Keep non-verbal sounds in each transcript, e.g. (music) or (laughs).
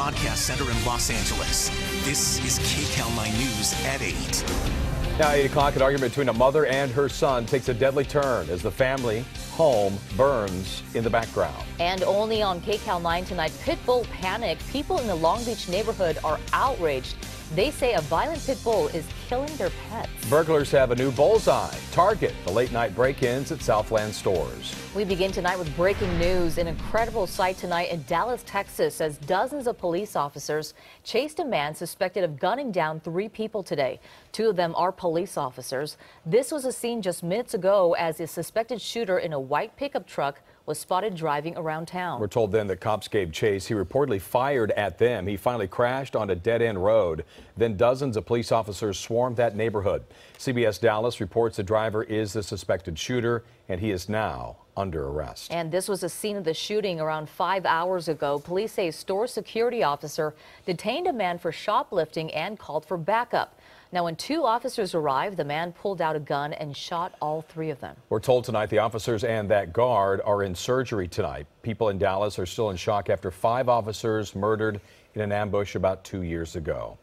Broadcast Center in Los Angeles. This is KCAL 9 News at 8. Now, 8 o'clock, an argument between a mother and her son takes a deadly turn as the family home burns in the background. And only on KCAL 9 tonight, pit bull panic. People in the Long Beach neighborhood are outraged they say a violent pit bull is killing their pets. Burglars have a new bullseye. Target the late night break-ins at Southland stores. We begin tonight with breaking news. An incredible sight tonight in Dallas, Texas, as dozens of police officers chased a man suspected of gunning down three people today. Two of them are police officers. This was a scene just minutes ago as a suspected shooter in a white pickup truck was spotted driving around town. We're told then that cops gave chase. He reportedly fired at them. He finally crashed on a dead end road. Then dozens of police officers swarmed that neighborhood. CBS Dallas reports the driver is the suspected shooter and he is now under arrest. And this was a scene of the shooting around five hours ago. Police say a store security officer detained a man for shoplifting and called for backup. Now, when two officers arrived, the man pulled out a gun and shot all three of them. We're told tonight the officers and that guard are in surgery tonight. People in Dallas are still in shock after five officers murdered in an ambush about two years ago.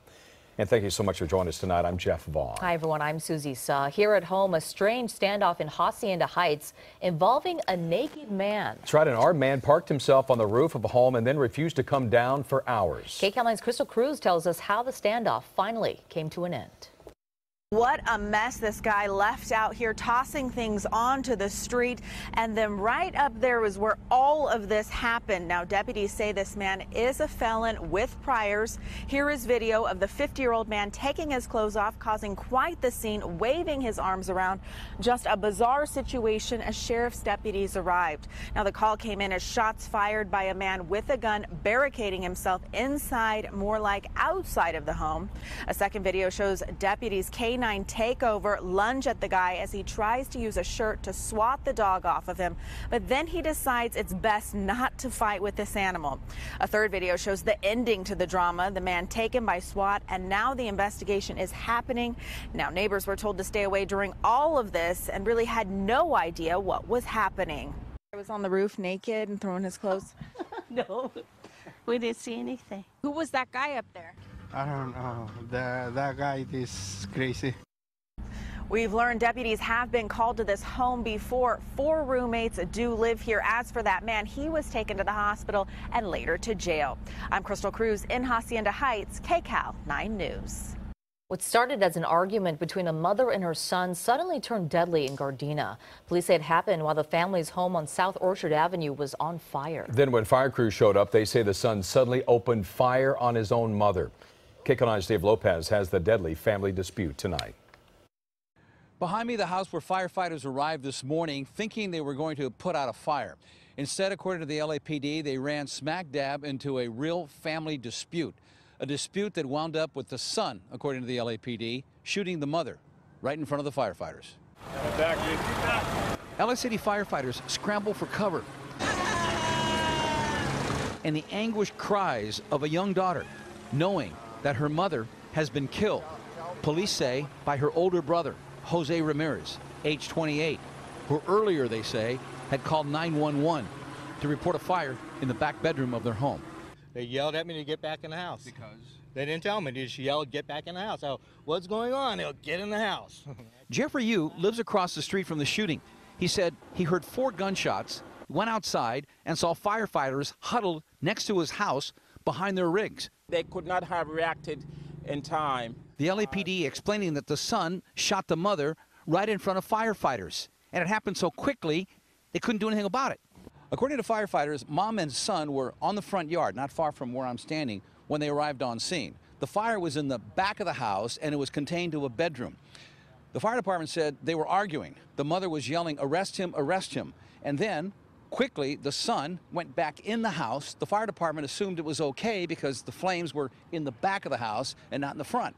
And thank you so much for joining us tonight. I'm Jeff Vaughn. Hi, everyone. I'm Susie Suh. Here at home, a strange standoff in Hacienda Heights involving a naked man. That's right. An armed man parked himself on the roof of a home and then refused to come down for hours. KCAL 9's Crystal Cruz tells us how the standoff finally came to an end. What a mess this guy left out here, tossing things onto the street. And then right up there was where all of this happened. Now, deputies say this man is a felon with priors. Here is video of the 50 year old man taking his clothes off, causing quite the scene, waving his arms around. Just a bizarre situation as sheriff's deputies arrived. Now, the call came in as shots fired by a man with a gun barricading himself inside, more like outside of the home. A second video shows deputies canine take over, lunge at the guy as he tries to use a shirt to swat the dog off of him. But then he decides it's best not to fight with this animal. A third video shows the ending to the drama, the man taken by SWAT, and now the investigation is happening. Now, neighbors were told to stay away during all of this and really had no idea what was happening. I was on the roof naked and throwing his clothes. (laughs) no, we didn't see anything. Who was that guy up there? I don't know. The, that guy is crazy. We've learned deputies have been called to this home before. Four roommates do live here. As for that man, he was taken to the hospital and later to jail. I'm Crystal Cruz in Hacienda Heights, KCAL 9 News. What started as an argument between a mother and her son suddenly turned deadly in Gardena. Police say it happened while the family's home on South Orchard Avenue was on fire. Then when fire crews showed up, they say the son suddenly opened fire on his own mother. KCAL 9's Dave Lopez has the deadly family dispute tonight. Behind me, the house where firefighters arrived this morning thinking they were going to put out a fire. Instead, according to the LAPD, they ran smack dab into a real family dispute. A dispute that wound up with the son, according to the LAPD, shooting the mother right in front of the firefighters. LA City firefighters scramble for cover. And the anguished cries of a young daughter, knowing that her mother has been killed. Police say by her older brother, Jose Ramirez, age 28, who earlier, they say, had called 911 to report a fire in the back bedroom of their home. They yelled at me to get back in the house. Because? They didn't tell me. They just yelled, get back in the house. So, what's going on? They'll get in the house. (laughs) Jeffrey Yu lives across the street from the shooting. He said he heard four gunshots, went outside, and saw firefighters huddled next to his house behind their rigs. They could not have reacted in time. The LAPD uh, explaining that the son shot the mother right in front of firefighters. And it happened so quickly, they couldn't do anything about it. According to firefighters, mom and son were on the front yard, not far from where I'm standing, when they arrived on scene. The fire was in the back of the house and it was contained to a bedroom. The fire department said they were arguing. The mother was yelling, arrest him, arrest him. And then Quickly, the son went back in the house. The fire department assumed it was okay because the flames were in the back of the house and not in the front.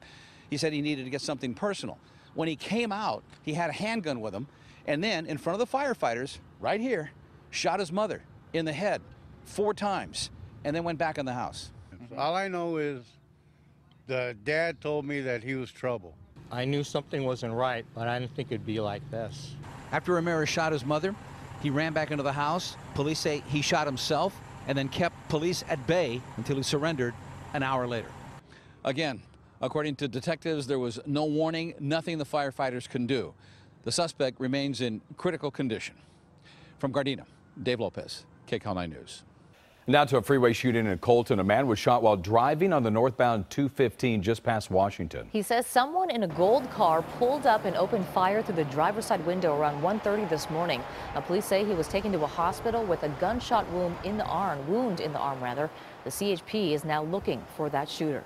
He said he needed to get something personal. When he came out, he had a handgun with him, and then in front of the firefighters, right here, shot his mother in the head four times, and then went back in the house. All I know is the dad told me that he was trouble. I knew something wasn't right, but I didn't think it'd be like this. After Ramirez shot his mother, he ran back into the house. Police say he shot himself and then kept police at bay until he surrendered an hour later. Again, according to detectives, there was no warning, nothing the firefighters can do. The suspect remains in critical condition. From Gardena, Dave Lopez, KCAL 9 News. Now to a freeway shooting in Colton. A man was shot while driving on the northbound 215 just past Washington. He says someone in a gold car pulled up and opened fire through the driver's side window around 1.30 this morning. Now, police say he was taken to a hospital with a gunshot wound in the arm, wound in the arm rather. The CHP is now looking for that shooter.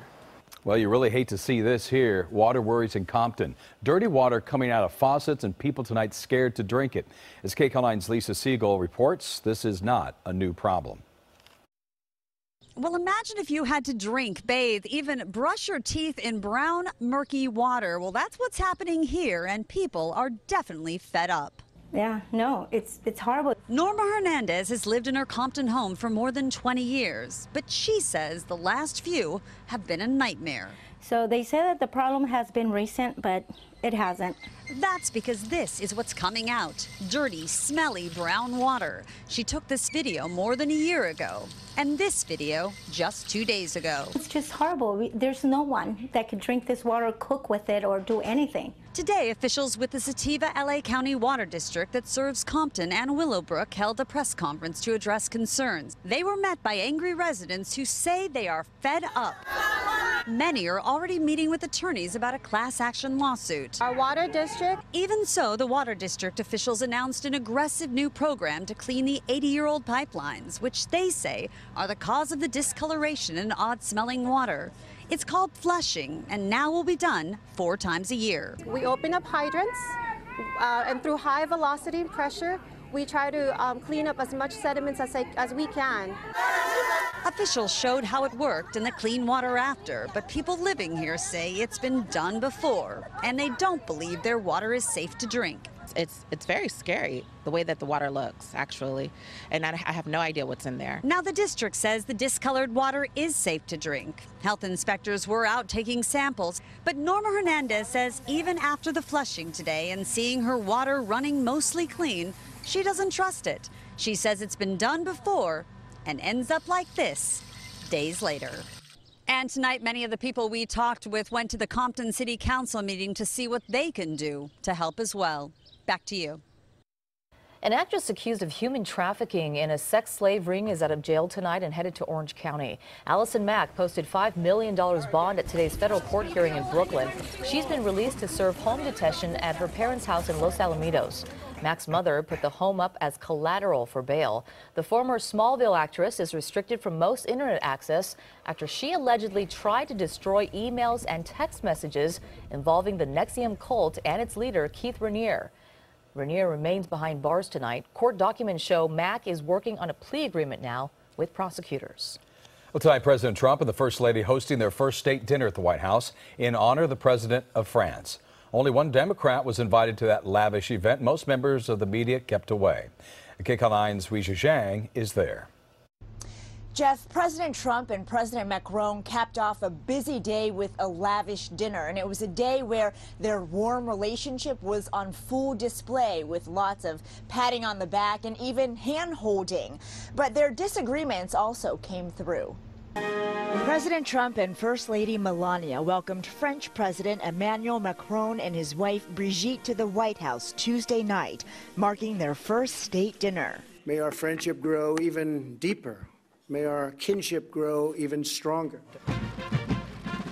Well, you really hate to see this here. Water worries in Compton. Dirty water coming out of faucets and people tonight scared to drink it. As KCAL 9's Lisa Sigell reports, this is not a new problem. Well, imagine if you had to drink, bathe, even brush your teeth in brown, murky water. Well, that's what's happening here, and people are definitely fed up. Yeah, no, it's it's horrible. Norma Hernandez has lived in her Compton home for more than 20 years, but she says the last few have been a nightmare. So they say that the problem has been recent, but it hasn't. That's because this is what's coming out dirty, smelly brown water. She took this video more than a year ago, and this video just two days ago. It's just horrible. We, there's no one that can drink this water, cook with it, or do anything. Today, officials with the Sativa LA County Water District that serves Compton and Willowbrook held a press conference to address concerns. They were met by angry residents who say they are fed up. Many are already meeting with attorneys about a class action lawsuit. Our water district? Even so, the water district officials announced an aggressive new program to clean the 80 year old pipelines, which they say are the cause of the discoloration and odd smelling water. It's called flushing and now will be done four times a year. We open up hydrants uh, and through high velocity pressure, we try to um, clean up as much sediments as, I, as we can. Officials showed how it worked in the clean water after, but people living here say it's been done before, and they don't believe their water is safe to drink. It's it's very scary the way that the water looks actually, and I, I have no idea what's in there. Now the district says the discolored water is safe to drink. Health inspectors were out taking samples, but Norma Hernandez says even after the flushing today and seeing her water running mostly clean, she doesn't trust it. She says it's been done before and ends up like this days later. And tonight, many of the people we talked with went to the Compton City Council meeting to see what they can do to help as well. Back to you. An actress accused of human trafficking in a sex slave ring is out of jail tonight and headed to Orange County. Allison Mack posted $5 million bond at today's federal court hearing in Brooklyn. She's been released to serve home detention at her parents' house in Los Alamitos. Mack's mother put the home up as collateral for bail. The former Smallville actress is restricted from most internet access after she allegedly tried to destroy emails and text messages involving the NXIVM cult and its leader, Keith Raniere. Raniere remains behind bars tonight. Court documents show Mack is working on a plea agreement now with prosecutors. Well, tonight, President Trump and the First Lady hosting their first state dinner at the White House in honor of the President of France. Only one Democrat was invited to that lavish event. Most members of the media kept away. KCAL 9's Weijia Jiang is there. Jeff, President Trump and President Macron capped off a busy day with a lavish dinner, and it was a day where their warm relationship was on full display with lots of patting on the back and even hand holding. But their disagreements also came through. President Trump and First Lady Melania welcomed French President Emmanuel Macron and his wife Brigitte to the White House Tuesday night, marking their first state dinner. May our friendship grow even deeper May our kinship grow even stronger.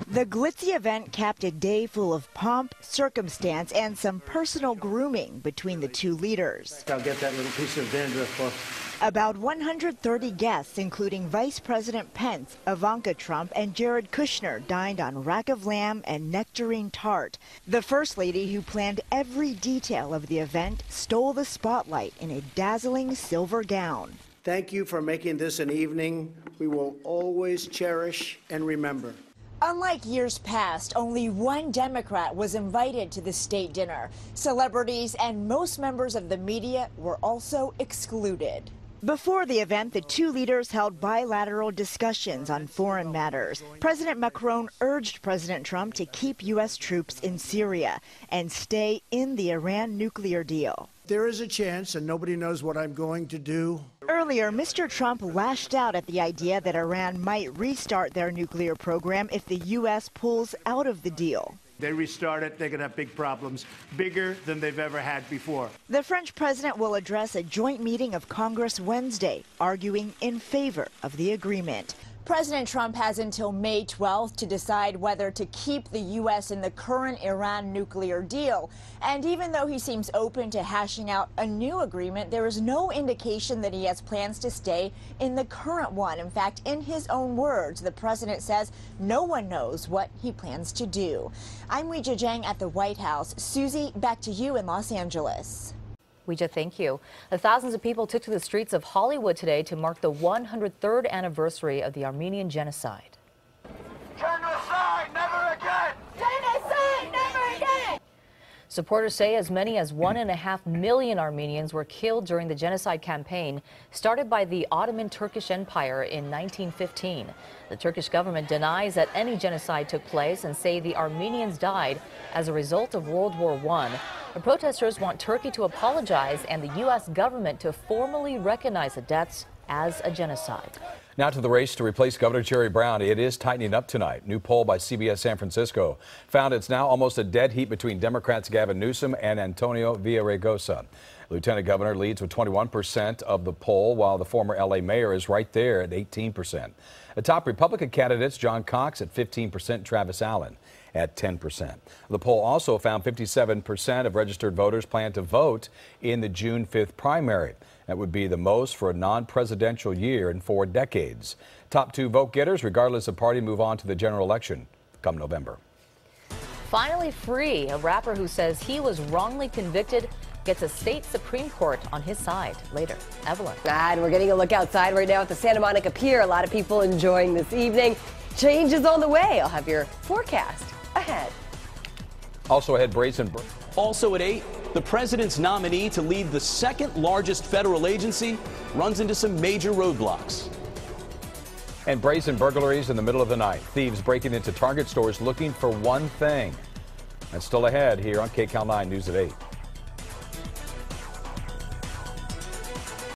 The glitzy event capped a day full of pomp, circumstance, and some personal grooming between the two leaders. I'll get that little piece of dandruff off. About 130 guests, including Vice President Pence, Ivanka Trump, and Jared Kushner, dined on rack of lamb and nectarine tart. The First Lady, who planned every detail of the event, stole the spotlight in a dazzling silver gown. Thank you for making this an evening we will always cherish and remember. Unlike years past, only one Democrat was invited to the state dinner. Celebrities and most members of the media were also excluded. Before the event, the two leaders held bilateral discussions on foreign matters. President Macron urged President Trump to keep U.S. troops in Syria and stay in the Iran nuclear deal. There is a chance, and nobody knows what I'm going to do. Earlier, Mr. Trump lashed out at the idea that Iran might restart their nuclear program if the U.S. pulls out of the deal. They restart it, they're going to have big problems, bigger than they've ever had before. The French president will address a joint meeting of Congress Wednesday, arguing in favor of the agreement. President Trump has until May 12th to decide whether to keep the U.S. in the current Iran nuclear deal. And even though he seems open to hashing out a new agreement, there is no indication that he has plans to stay in the current one. In fact, in his own words, the president says no one knows what he plans to do. I'm Weijia Jiang at the White House. Susie, back to you in Los Angeles. Weijia, thank you. Thousands of people took to the streets of Hollywood today to mark the 103rd anniversary of the Armenian. Genocide, never again! Genocide, never again! Supporters say as many as one and a half million Armenians were killed during the genocide campaign started by the Ottoman Turkish Empire in 1915. The Turkish government denies that any genocide took place and say the Armenians died as a result of World War I. The protesters want Turkey to apologize and the U.S. government to formally recognize the deaths as a genocide. Now to the race to replace Governor Jerry Brown. It is tightening up tonight. New poll by CBS San Francisco found it's now almost a dead heat between Democrats Gavin Newsom and Antonio Villaraigosa. Lieutenant Governor leads with 21% of the poll, while the former L.A. mayor is right there at 18%. The top Republican candidates, John Cox at 15%, Travis Allen at 10%. The poll also found 57% of registered voters plan to vote in the June 5th primary. That would be the most for a non-presidential year in four decades. Top two vote getters, regardless of party, move on to the general election come November. Finally free, a rapper who says he was wrongly convicted gets a state Supreme Court on his side later. Evelyn. And we're getting a look outside right now at the Santa Monica Pier. A lot of people enjoying this evening. Change is on the way. I'll have your forecast ahead. Also ahead, Brazen. Also at 8, the president's nominee to lead the second largest federal agency runs into some major roadblocks. And brazen burglaries in the middle of the night. Thieves breaking into Target stores looking for one thing. That's still ahead here on KCAL 9 News at 8.